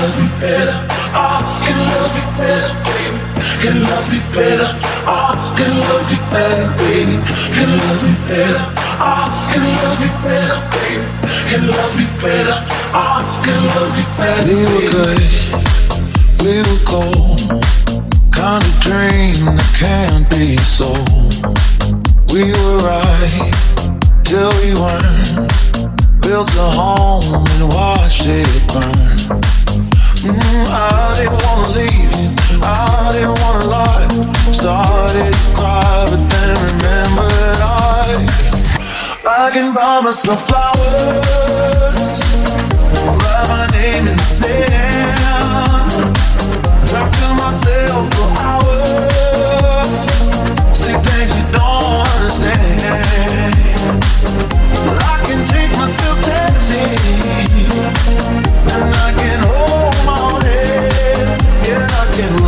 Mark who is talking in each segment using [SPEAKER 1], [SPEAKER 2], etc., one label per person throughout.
[SPEAKER 1] love me better. I can love you better, baby. Can love me better. I can love you better, baby. Can love me better. I can love you better, baby. Can love me better. I can love you better.
[SPEAKER 2] We were good, we were cold. Kind of dream that can't be so. We were right till we weren't. Built a home and watched it burn. Mm, I didn't wanna leave I didn't wanna lie. Started to cry, but then remembered I can buy myself flowers, write my name in the sand,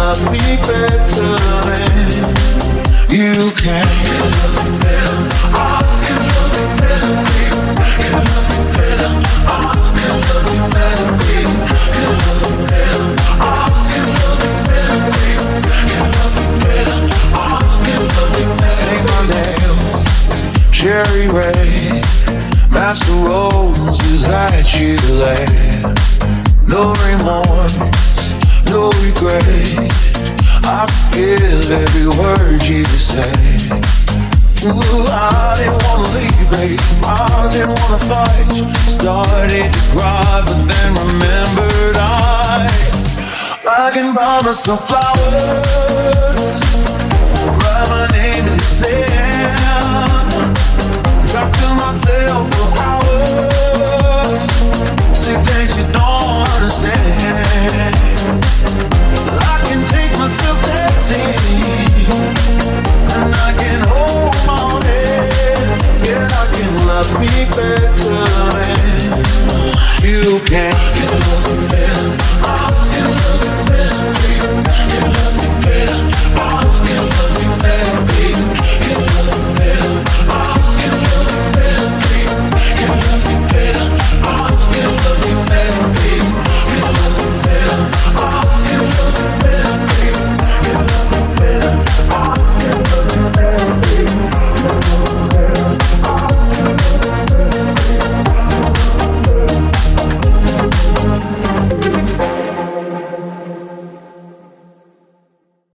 [SPEAKER 2] I can love me better than you can. Paint my nails cherry red. Master roses that you lay. Every word you say. Ooh, I didn't wanna leave, babe. I didn't wanna fight. Started to cry, but then remembered I, I can buy myself flowers. Than